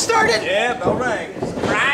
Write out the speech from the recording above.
started. Yeah, bell rang. Right.